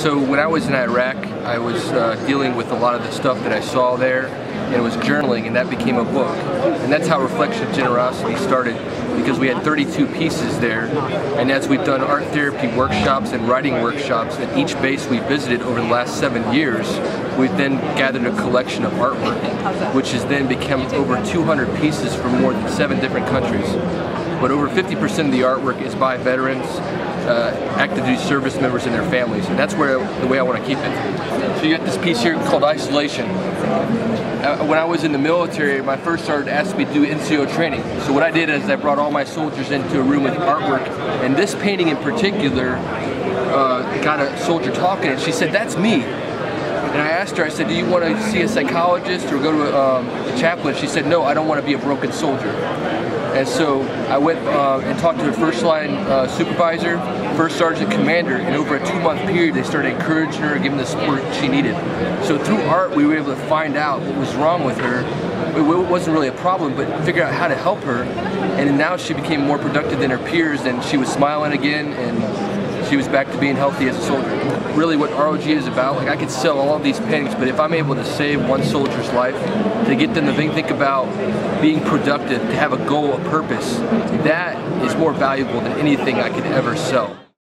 So when I was in Iraq, I was uh, dealing with a lot of the stuff that I saw there, and it was journaling, and that became a book. And that's how Reflection of Generosity started, because we had 32 pieces there, and as we've done art therapy workshops and writing workshops at each base we visited over the last seven years, we've then gathered a collection of artwork, which has then become over 200 pieces from more than seven different countries. But over 50% of the artwork is by veterans, uh, active duty service members and their families. And that's where the way I want to keep it. So you got this piece here called Isolation. Uh, when I was in the military, my first sergeant asked me to do NCO training. So what I did is I brought all my soldiers into a room with artwork, and this painting in particular uh, got a soldier talking, and she said, "That's me." And I asked her, I said, do you want to see a psychologist or go to um, a chaplain? She said, no, I don't want to be a broken soldier. And so I went uh, and talked to her first line uh, supervisor, first sergeant commander, and over a two month period they started encouraging her, giving the support she needed. So through art we were able to find out what was wrong with her. It wasn't really a problem, but figure out how to help her. And now she became more productive than her peers and she was smiling again and she was back to being healthy as a soldier. Really what ROG is about, like I could sell all these paintings, but if I'm able to save one soldier's life, to get them to think, think about being productive, to have a goal, a purpose, that is more valuable than anything I could ever sell.